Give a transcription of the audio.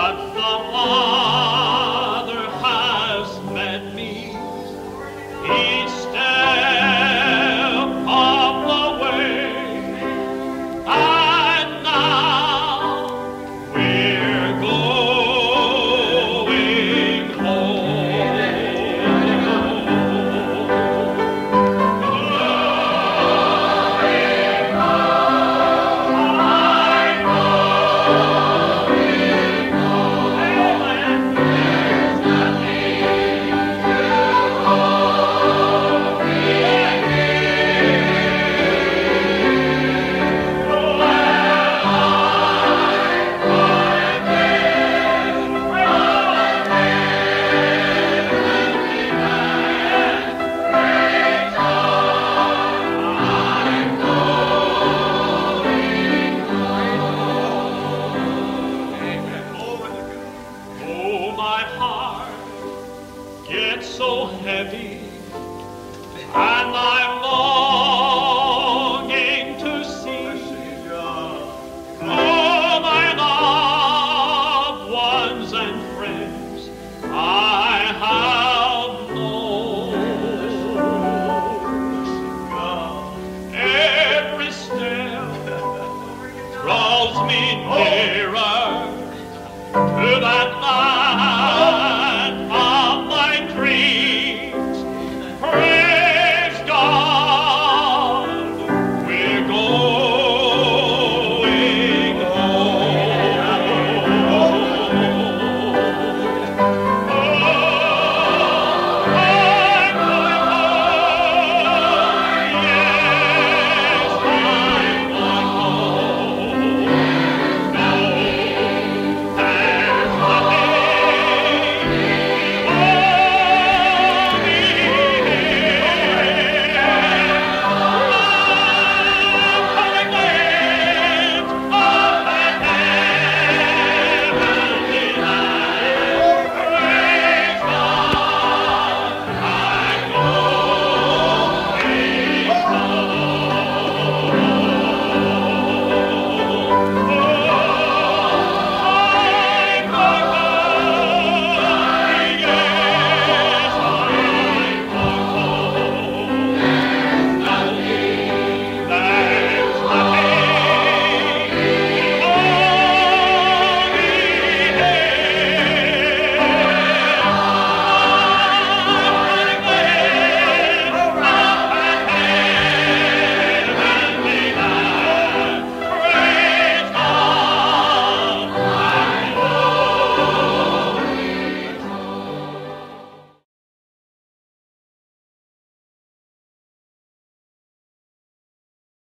God the Father. so heavy, and I'm longing to see all my loved ones and friends I have known. Every step draws me nearer to that life.